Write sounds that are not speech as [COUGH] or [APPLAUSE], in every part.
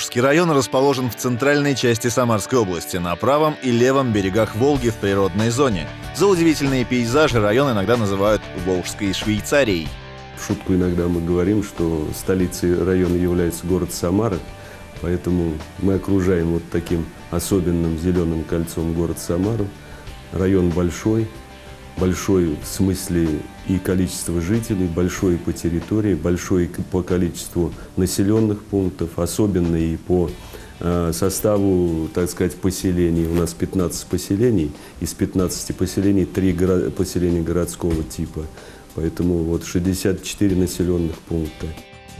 Волжский район расположен в центральной части Самарской области, на правом и левом берегах Волги в природной зоне. За удивительные пейзажи район иногда называют Волжской Швейцарией. В шутку иногда мы говорим, что столицей района является город Самара, поэтому мы окружаем вот таким особенным зеленым кольцом город Самару. Район большой, большой в смысле и количества жителей, большой по территории, большой по количеству населенных пунктов, особенно и по э, составу, так сказать, поселений. У нас 15 поселений, из 15 поселений 3 горо поселения городского типа. Поэтому вот 64 населенных пункта.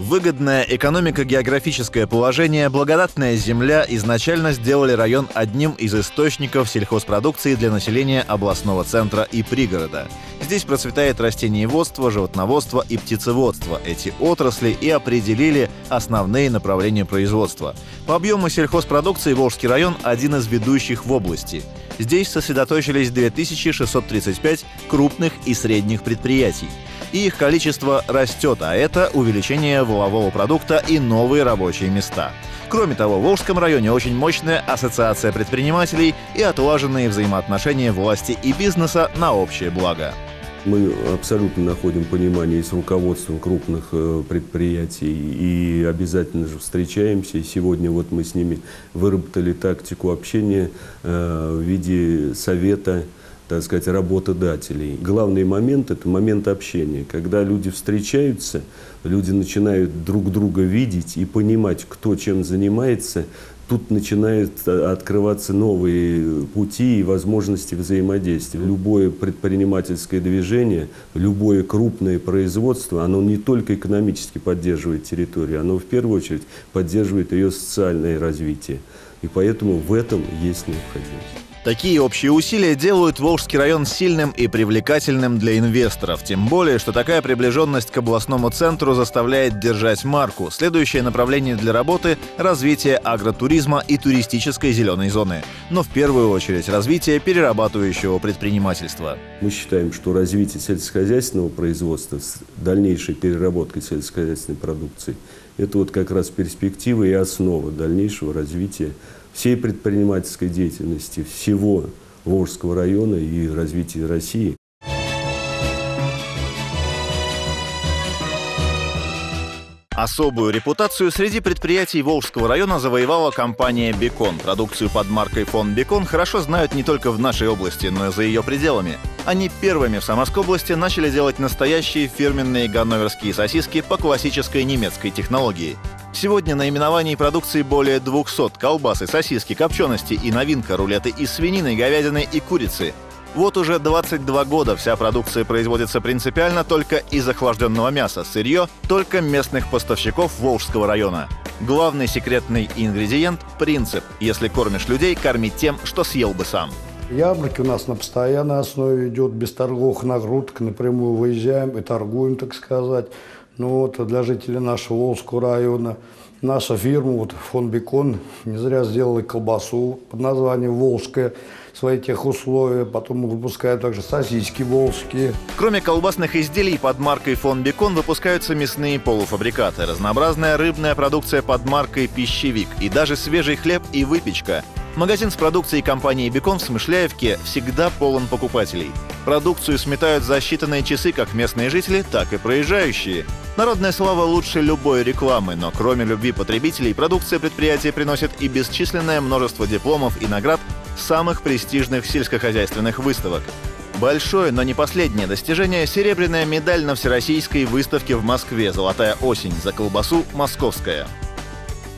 Выгодное экономико-географическое положение, благодатная земля изначально сделали район одним из источников сельхозпродукции для населения областного центра и пригорода. Здесь процветает растениеводство, животноводство и птицеводство. Эти отрасли и определили основные направления производства. По объему сельхозпродукции Волжский район один из ведущих в области. Здесь сосредоточились 2635 крупных и средних предприятий и их количество растет, а это увеличение волового продукта и новые рабочие места. Кроме того, в Волжском районе очень мощная ассоциация предпринимателей и отлаженные взаимоотношения власти и бизнеса на общее благо. Мы абсолютно находим понимание с руководством крупных э, предприятий и обязательно же встречаемся. Сегодня вот мы с ними выработали тактику общения э, в виде совета так сказать, работодателей. Главный момент – это момент общения. Когда люди встречаются, люди начинают друг друга видеть и понимать, кто чем занимается, тут начинают открываться новые пути и возможности взаимодействия. Любое предпринимательское движение, любое крупное производство, оно не только экономически поддерживает территорию, оно в первую очередь поддерживает ее социальное развитие. И поэтому в этом есть необходимость. Такие общие усилия делают Волжский район сильным и привлекательным для инвесторов, тем более, что такая приближенность к областному центру заставляет держать марку. Следующее направление для работы – развитие агротуризма и туристической зеленой зоны. Но в первую очередь развитие перерабатывающего предпринимательства. Мы считаем, что развитие сельскохозяйственного производства с дальнейшей переработкой сельскохозяйственной продукции – это вот как раз перспектива и основа дальнейшего развития всей предпринимательской деятельности всего Волжского района и развития России. Особую репутацию среди предприятий Волжского района завоевала компания «Бекон». Продукцию под маркой «Фон Бекон» хорошо знают не только в нашей области, но и за ее пределами. Они первыми в Самарской области начали делать настоящие фирменные ганноверские сосиски по классической немецкой технологии. Сегодня наименований продукции более 200 колбасы, сосиски, копчености и новинка рулеты из свинины, говядины и курицы. Вот уже 22 года вся продукция производится принципиально только из охлажденного мяса, сырье только местных поставщиков Волжского района. Главный секретный ингредиент – принцип. Если кормишь людей, корми тем, что съел бы сам. Яблоки у нас на постоянной основе идет, без торговых нагрузок, напрямую выезжаем и торгуем, так сказать. Ну вот, для жителей нашего Волжского района наша фирма, вот фон Бекон, не зря сделала колбасу под названием «Волжская» свои тех условия. Потом мы выпускаем также сосиски волжские. Кроме колбасных изделий под маркой «Фон Бекон» выпускаются мясные полуфабрикаты, разнообразная рыбная продукция под маркой «Пищевик» и даже свежий хлеб и выпечка – Магазин с продукцией компании «Бекон» в Смышляевке всегда полон покупателей. Продукцию сметают за считанные часы как местные жители, так и проезжающие. Народная слава лучше любой рекламы, но кроме любви потребителей, продукция предприятия приносит и бесчисленное множество дипломов и наград самых престижных сельскохозяйственных выставок. Большое, но не последнее достижение – серебряная медаль на Всероссийской выставке в Москве «Золотая осень» за колбасу «Московская».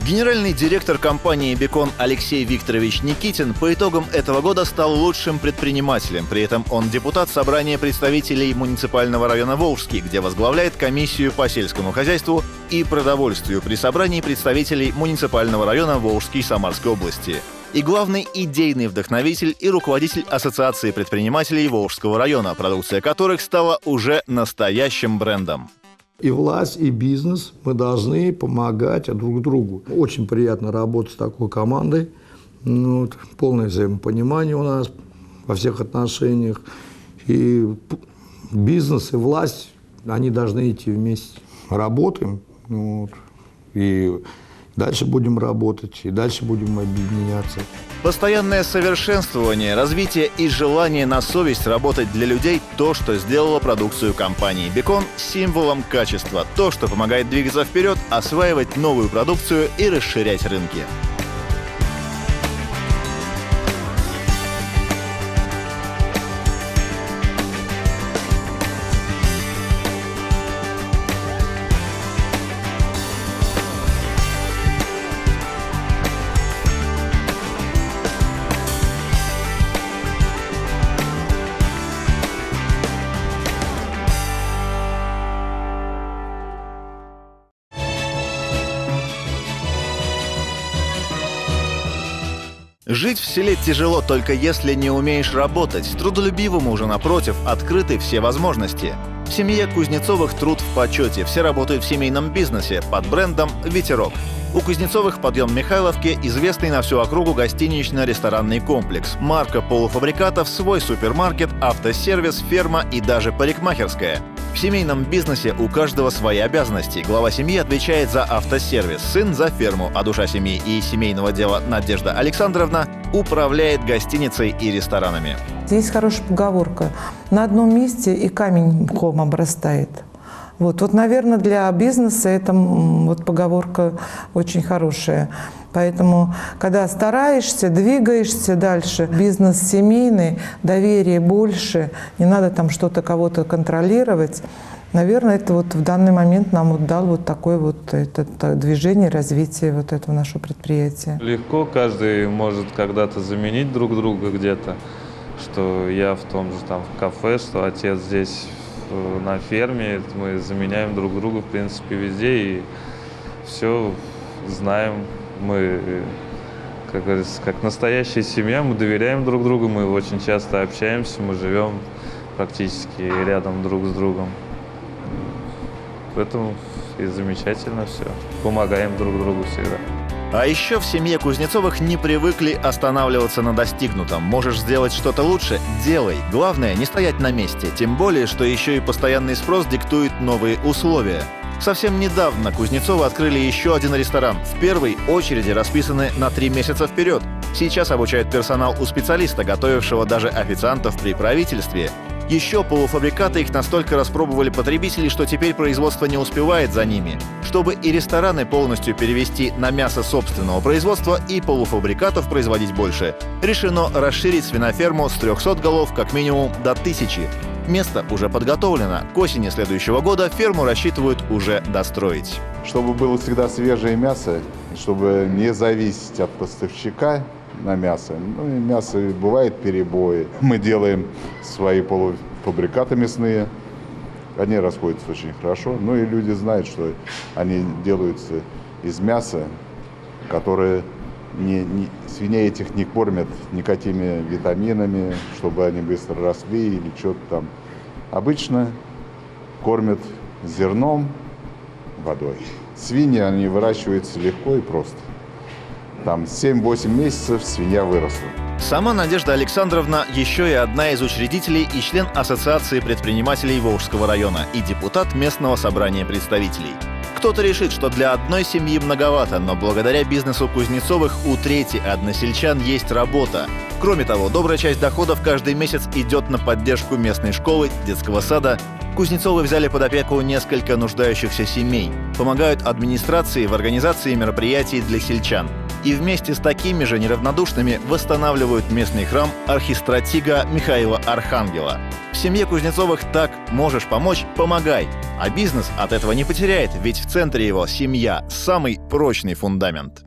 Генеральный директор компании «Бекон» Алексей Викторович Никитин по итогам этого года стал лучшим предпринимателем. При этом он депутат Собрания представителей муниципального района Волжский, где возглавляет комиссию по сельскому хозяйству и продовольствию при собрании представителей муниципального района Волжский Самарской области. И главный идейный вдохновитель и руководитель Ассоциации предпринимателей Волжского района, продукция которых стала уже настоящим брендом и власть, и бизнес, мы должны помогать друг другу. Очень приятно работать с такой командой. Ну, вот, полное взаимопонимание у нас во всех отношениях. И бизнес, и власть, они должны идти вместе. Работаем. Ну, вот, и Дальше будем работать и дальше будем объединяться. Постоянное совершенствование, развитие и желание на совесть работать для людей – то, что сделало продукцию компании «Бекон» символом качества, то, что помогает двигаться вперед, осваивать новую продукцию и расширять рынки. Жить в селе тяжело только если не умеешь работать. Трудолюбивому уже, напротив, открыты все возможности. В семье Кузнецовых труд в почете. Все работают в семейном бизнесе под брендом «Ветерок». У Кузнецовых подъем Михайловки известный на всю округу гостинично-ресторанный комплекс. Марка полуфабрикатов, свой супермаркет, автосервис, ферма и даже парикмахерская. В семейном бизнесе у каждого свои обязанности. Глава семьи отвечает за автосервис, сын за ферму, а душа семьи и семейного дела Надежда Александровна управляет гостиницей и ресторанами. Есть хорошая поговорка. На одном месте и камень мхом обрастает. Вот, вот, наверное, для бизнеса эта вот поговорка очень хорошая. Поэтому, когда стараешься, двигаешься дальше, бизнес семейный, доверие больше, не надо там что-то кого-то контролировать. Наверное, это вот в данный момент нам вот дал вот такое вот это, это движение, развитие вот этого нашего предприятия. Легко, каждый может когда-то заменить друг друга где-то, что я в том же там в кафе, что отец здесь Э, на ферме. Мы заменяем друг друга, в принципе, везде и все знаем. Мы, как говорится, как настоящая семья, мы доверяем друг другу, мы очень часто общаемся, мы живем практически рядом друг с другом. Поэтому и замечательно все. Помогаем друг другу всегда. А еще в семье Кузнецовых не привыкли останавливаться на достигнутом. Можешь сделать что-то лучше – делай. Главное – не стоять на месте. Тем более, что еще и постоянный спрос диктует новые условия. Совсем недавно Кузнецовы открыли еще один ресторан. В первой очереди расписаны на три месяца вперед. Сейчас обучают персонал у специалиста, готовившего даже официантов при правительстве. Еще полуфабрикаты их настолько распробовали потребители, что теперь производство не успевает за ними. Чтобы и рестораны полностью перевести на мясо собственного производства и полуфабрикатов производить больше, решено расширить свиноферму с 300 голов как минимум до 1000. Место уже подготовлено. К осени следующего года ферму рассчитывают уже достроить. Чтобы было всегда свежее мясо, чтобы не зависеть от поставщика, на мясо. Ну и мясо бывает перебои. [LAUGHS] Мы делаем свои полуфабрикаты мясные. Они расходятся очень хорошо. Ну и люди знают, что они делаются из мяса, которое не, не, свиней этих не кормят никакими витаминами, чтобы они быстро росли или что-то там. Обычно кормят зерном, водой. Свиньи, они выращиваются легко и просто. Там 7-8 месяцев свинья выросла. Сама Надежда Александровна еще и одна из учредителей и член Ассоциации предпринимателей Волжского района и депутат местного собрания представителей. Кто-то решит, что для одной семьи многовато, но благодаря бизнесу Кузнецовых у трети односельчан есть работа. Кроме того, добрая часть доходов каждый месяц идет на поддержку местной школы, детского сада. Кузнецовы взяли под опеку несколько нуждающихся семей, помогают администрации в организации мероприятий для сельчан – и вместе с такими же неравнодушными восстанавливают местный храм архистратига Михаила Архангела. В семье Кузнецовых так можешь помочь – помогай. А бизнес от этого не потеряет, ведь в центре его семья – самый прочный фундамент.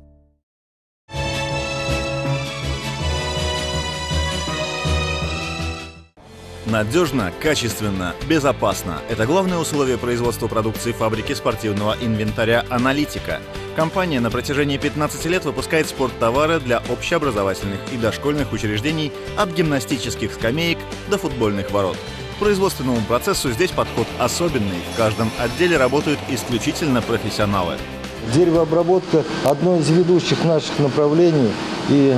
Надежно, качественно, безопасно – это главное условие производства продукции фабрики спортивного инвентаря «Аналитика». Компания на протяжении 15 лет выпускает спорттовары для общеобразовательных и дошкольных учреждений от гимнастических скамеек до футбольных ворот. К производственному процессу здесь подход особенный. В каждом отделе работают исключительно профессионалы. Деревообработка – одно из ведущих наших направлений. И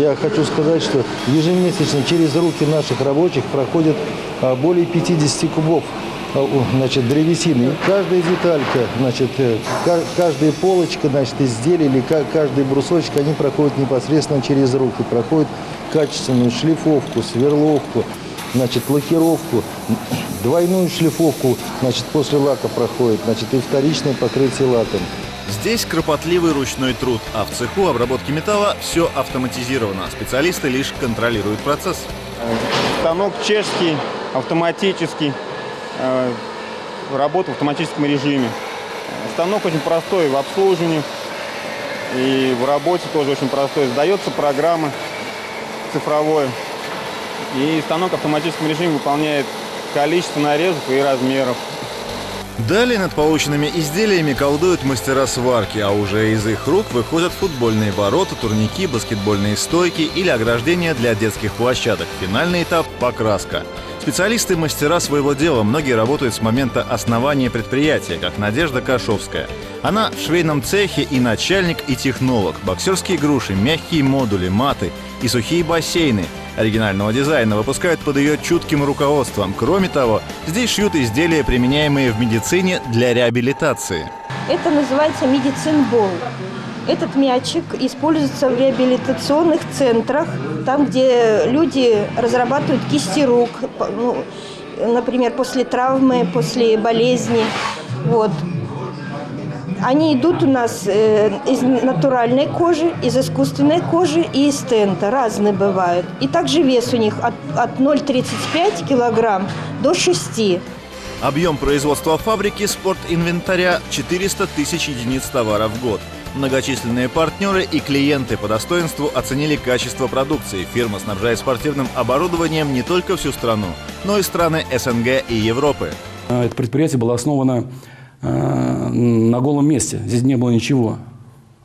я хочу сказать, что ежемесячно через руки наших рабочих проходит а, более 50 кубов а, значит, древесины. Каждая деталька, значит, э, ка- каждая полочка, значит, изделия или ка- каждый брусочек, они проходят непосредственно через руки, проходят качественную шлифовку, сверловку, значит, лакировку, двойную шлифовку, значит, после лака проходит, значит, и вторичное покрытие лаком. Здесь кропотливый ручной труд, а в цеху обработки металла все автоматизировано. Специалисты лишь контролируют процесс. Станок чешский, автоматический, э, работа в автоматическом режиме. Станок очень простой в обслуживании и в работе тоже очень простой. Сдается программа цифровой, и станок в автоматическом режиме выполняет количество нарезов и размеров. Далее над полученными изделиями колдуют мастера сварки, а уже из их рук выходят футбольные ворота, турники, баскетбольные стойки или ограждения для детских площадок. Финальный этап – покраска. Специалисты – мастера своего дела. Многие работают с момента основания предприятия, как Надежда Кашовская. Она в швейном цехе и начальник, и технолог. Боксерские груши, мягкие модули, маты и сухие бассейны – оригинального дизайна выпускают под ее чутким руководством. Кроме того, здесь шьют изделия, применяемые в медицине для реабилитации. Это называется медицинбол. Этот мячик используется в реабилитационных центрах, там, где люди разрабатывают кисти рук, ну, например, после травмы, после болезни. Вот. Они идут у нас э, из натуральной кожи, из искусственной кожи и из тента. Разные бывают. И также вес у них от, от 0,35 килограмм до 6. Объем производства фабрики спортинвентаря 400 тысяч единиц товара в год. Многочисленные партнеры и клиенты по достоинству оценили качество продукции. Фирма снабжает спортивным оборудованием не только всю страну, но и страны СНГ и Европы. А, Это предприятие было основано э, на голом месте. Здесь не было ничего.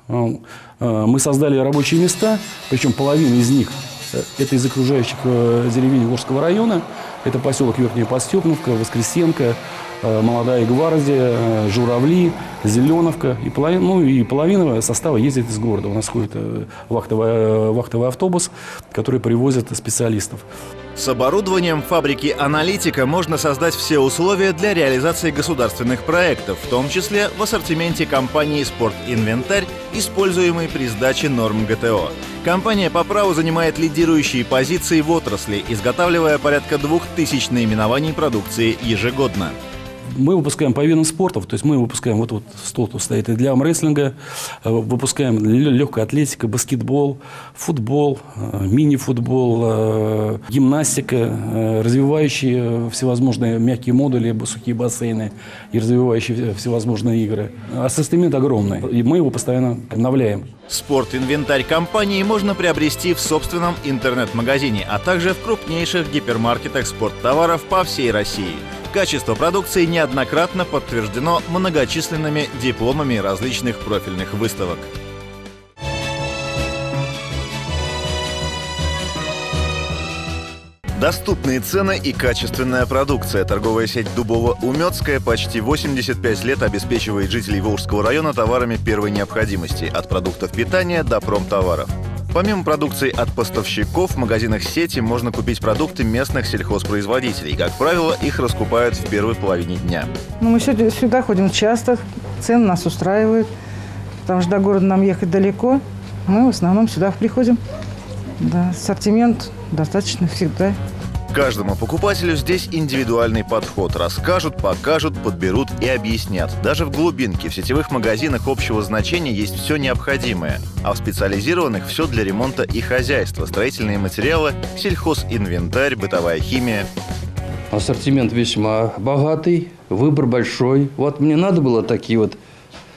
Э, э, Мы создали рабочие места, причем половина из них э, это из окружающих э, деревень Волжского района. Это поселок Верхняя Постепновка, Воскресенко, э, Молодая Гвардия, э, Журавли, Зеленовка. И половина, ну, и половина состава ездит из города. У нас ходит э, вахтовый, э, вахтовый автобус, который привозит специалистов. С оборудованием фабрики «Аналитика» можно создать все условия для реализации государственных проектов, в том числе в ассортименте компании «Спортинвентарь», используемый при сдаче норм ГТО. Компания по праву занимает лидирующие позиции в отрасли, изготавливая порядка двух тысяч наименований продукции ежегодно. Мы выпускаем по видам спортов, то есть мы выпускаем, вот, вот стол тут стоит и для армрестлинга, э, выпускаем легкая атлетика, баскетбол, футбол, э, мини-футбол, э, гимнастика, развивающие всевозможные мягкие модули, сухие бассейны и развивающие всевозможные игры. Ассортимент огромный, и мы его постоянно обновляем. Спортинвентарь компании можно приобрести в собственном интернет-магазине, а также в крупнейших гипермаркетах спорттоваров по всей России. Качество продукции неоднократно подтверждено многочисленными дипломами различных профильных выставок. Доступные цены и качественная продукция. Торговая сеть Дубово-Умецкая почти 85 лет обеспечивает жителей Волжского района товарами первой необходимости, от продуктов питания до промтоваров. Помимо продукции от поставщиков, в магазинах сети можно купить продукты местных сельхозпроизводителей. Как правило, их раскупают в первой половине дня. Ну, мы сюда, ходим часто, цены нас устраивают, потому что до города нам ехать далеко. Мы в основном сюда приходим. Да, ассортимент достаточно всегда. Каждому покупателю здесь индивидуальный подход. Расскажут, покажут, подберут и объяснят. Даже в глубинке, в сетевых магазинах общего значения есть все необходимое. А в специализированных все для ремонта и хозяйства. Строительные материалы, сельхозинвентарь, бытовая химия. Ассортимент весьма богатый, выбор большой. Вот мне надо было такие вот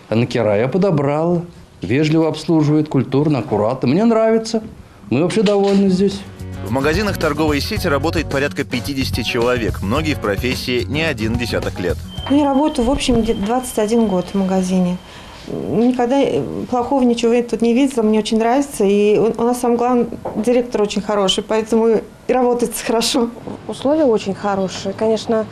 анкера, я подобрал. Вежливо обслуживает, культурно, аккуратно. Мне нравится. Мы вообще довольны здесь. В магазинах торговой сети работает порядка 50 человек. Многие в профессии не один десяток лет. Я работаю, в общем, где-то 21 год в магазине. Никогда э, плохого ничего я тут не видела, мне очень нравится. И у нас, самое главное, директор очень хороший, поэтому и работается хорошо. Условия очень хорошие. Конечно,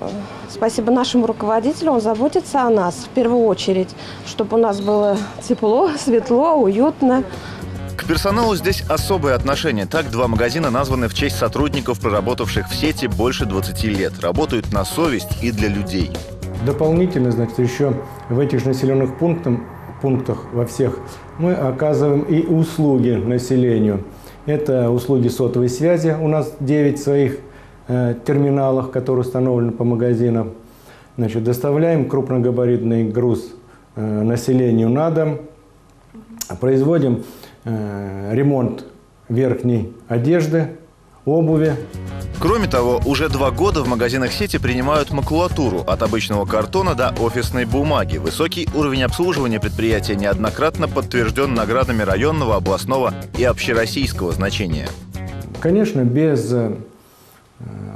э, спасибо нашему руководителю, он заботится о нас в первую очередь, чтобы у нас было тепло, светло, уютно. К персоналу здесь особое отношение. Так, два магазина названы в честь сотрудников, проработавших в сети больше 20 лет. Работают на совесть и для людей. Дополнительно, значит, еще в этих же населенных пунктах, пунктах во всех мы оказываем и услуги населению. Это услуги сотовой связи. У нас 9 своих э, терминалов, которые установлены по магазинам. Значит, доставляем крупногабаритный груз э, населению на дом. Производим ремонт верхней одежды, обуви. Кроме того, уже два года в магазинах сети принимают макулатуру от обычного картона до офисной бумаги. Высокий уровень обслуживания предприятия неоднократно подтвержден наградами районного, областного и общероссийского значения. Конечно, без э,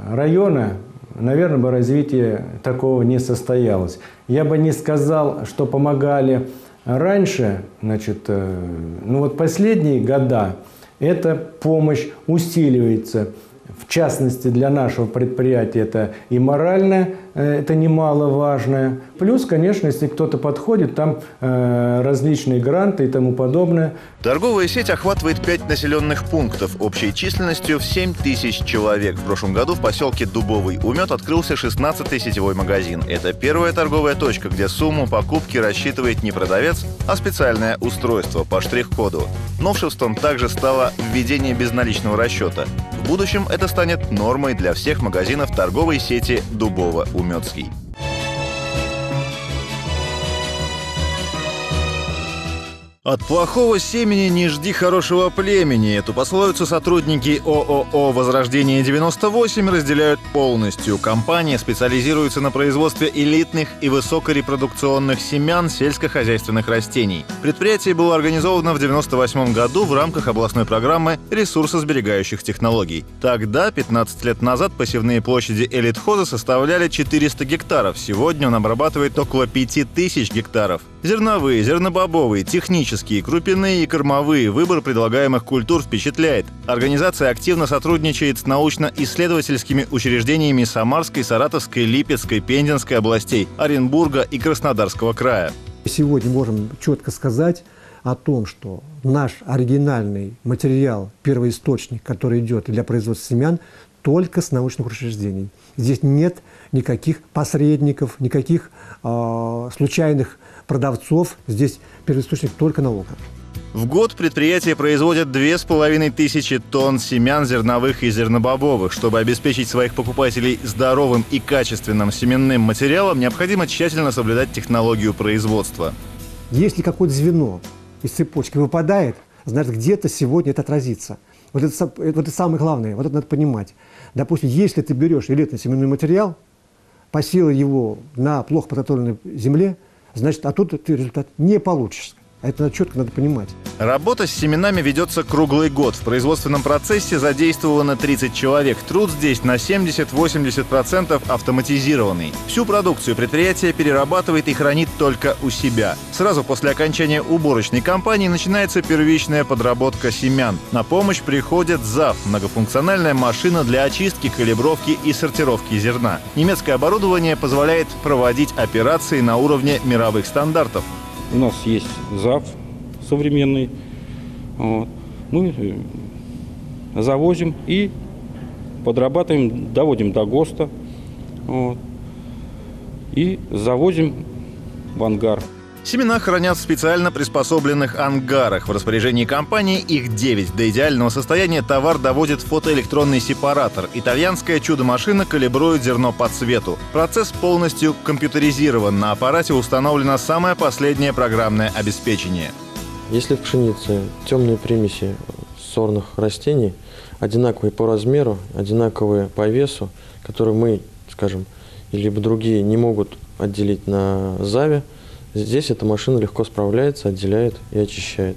района, наверное, бы развитие такого не состоялось. Я бы не сказал, что помогали раньше, значит, э, ну вот последние года эта помощь усиливается. В частности, для нашего предприятия это и моральное, э, это немаловажное. Плюс, конечно, если кто-то подходит, там э, различные гранты и тому подобное. Торговая сеть охватывает пять населенных пунктов общей численностью в 7 тысяч человек. В прошлом году в поселке Дубовый Умет открылся 16-й сетевой магазин. Это первая торговая точка, где сумму покупки рассчитывает не продавец, а специальное устройство по штрих-коду. Новшеством также стало введение безналичного расчета. В будущем это станет нормой для всех магазинов торговой сети Дубово-Уметский. От плохого семени не жди хорошего племени. Эту пословицу сотрудники ООО «Возрождение-98» разделяют полностью. Компания специализируется на производстве элитных и высокорепродукционных семян сельскохозяйственных растений. Предприятие было организовано в 1998 году в рамках областной программы ресурсосберегающих технологий. Тогда, 15 лет назад, посевные площади элитхоза составляли 400 гектаров. Сегодня он обрабатывает около 5000 гектаров. Зерновые, зернобобовые, технические, крупяные и кормовые. Выбор предлагаемых культур впечатляет. Организация активно сотрудничает с научно-исследовательскими учреждениями Самарской, Саратовской, Липецкой, Пензенской областей, Оренбурга и Краснодарского края. Сегодня можем четко сказать о том, что наш оригинальный материал, первоисточник, который идет для производства семян, только с научных учреждений. Здесь нет никаких посредников, никаких э, случайных продавцов. Здесь первоисточник только наука. В год предприятие производит две с половиной тысячи тонн семян зерновых и зернобобовых. Чтобы обеспечить своих покупателей здоровым и качественным семенным материалом, необходимо тщательно соблюдать технологию производства. Если какое-то звено из цепочки выпадает, значит, где-то сегодня это отразится. Вот это, вот это самое главное, вот это надо понимать. Допустим, если ты берешь элитный семенной материал, посеял его на плохо подготовленной земле, значит, а тут ты результат не получишь. Это четко надо понимать. Работа с семенами ведется круглый год. В производственном процессе задействовано 30 человек. Труд здесь на 70-80% автоматизированный. Всю продукцию предприятие перерабатывает и хранит только у себя. Сразу после окончания уборочной кампании начинается первичная подработка семян. На помощь приходит ЗАВ – многофункциональная машина для очистки, калибровки и сортировки зерна. Немецкое оборудование позволяет проводить операции на уровне мировых стандартов. У нас есть ЗАВ современный. Вот. Мы э, завозим и подрабатываем, доводим до ГОСТа. Вот. И завозим в ангар. Семена хранят в специально приспособленных ангарах. В распоряжении компании их 9. До идеального состояния товар доводит фотоэлектронный сепаратор. Итальянская чудо-машина калибрует зерно по цвету. Процесс полностью компьютеризирован. На аппарате установлено самое последнее программное обеспечение. Если в пшенице темные примеси сорных растений, одинаковые по размеру, одинаковые по весу, которые мы, скажем, либо другие не могут отделить на заве, Здесь эта машина легко справляется, отделяет и очищает.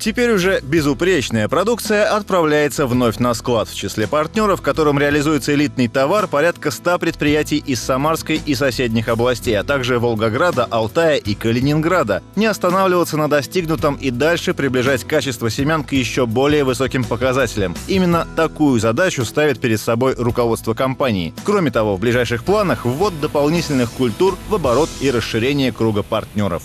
Теперь уже безупречная продукция отправляется вновь на склад. В числе партнеров, которым реализуется элитный товар, порядка 100 предприятий из Самарской и соседних областей, а также Волгограда, Алтая и Калининграда. Не останавливаться на достигнутом и дальше приближать качество семян к еще более высоким показателям. Именно такую задачу ставит перед собой руководство компании. Кроме того, в ближайших планах ввод дополнительных культур в оборот и расширение круга партнеров.